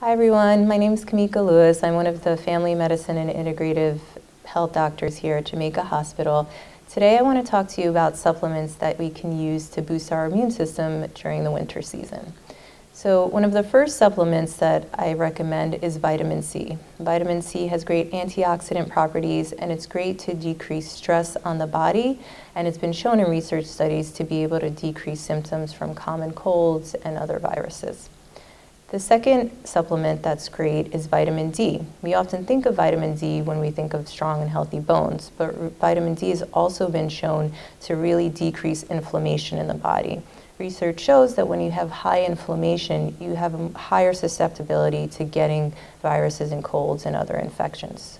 Hi everyone, my name is Kamica Lewis. I'm one of the family medicine and integrative health doctors here at Jamaica Hospital. Today I want to talk to you about supplements that we can use to boost our immune system during the winter season. So one of the first supplements that I recommend is vitamin C. Vitamin C has great antioxidant properties and it's great to decrease stress on the body and it's been shown in research studies to be able to decrease symptoms from common colds and other viruses. The second supplement that's great is vitamin D. We often think of vitamin D when we think of strong and healthy bones, but vitamin D has also been shown to really decrease inflammation in the body. Research shows that when you have high inflammation, you have a higher susceptibility to getting viruses and colds and other infections.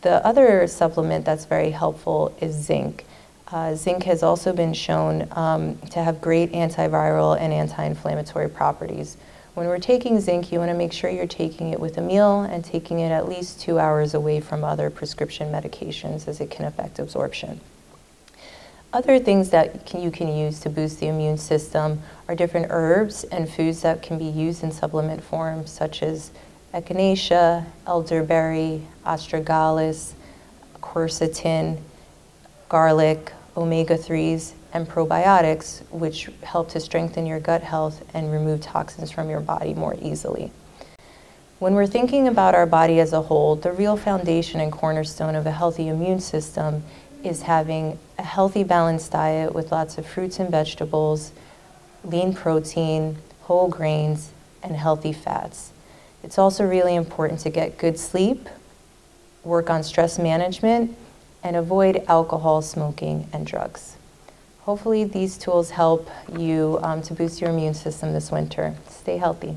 The other supplement that's very helpful is zinc. Uh, zinc has also been shown um, to have great antiviral and anti-inflammatory properties. When we're taking zinc, you want to make sure you're taking it with a meal and taking it at least two hours away from other prescription medications as it can affect absorption. Other things that can, you can use to boost the immune system are different herbs and foods that can be used in supplement form, such as echinacea, elderberry, astragalus, quercetin, garlic, omega-3s, and probiotics, which help to strengthen your gut health and remove toxins from your body more easily. When we're thinking about our body as a whole, the real foundation and cornerstone of a healthy immune system is having a healthy, balanced diet with lots of fruits and vegetables, lean protein, whole grains, and healthy fats. It's also really important to get good sleep, work on stress management, and avoid alcohol, smoking, and drugs. Hopefully these tools help you um, to boost your immune system this winter. Stay healthy.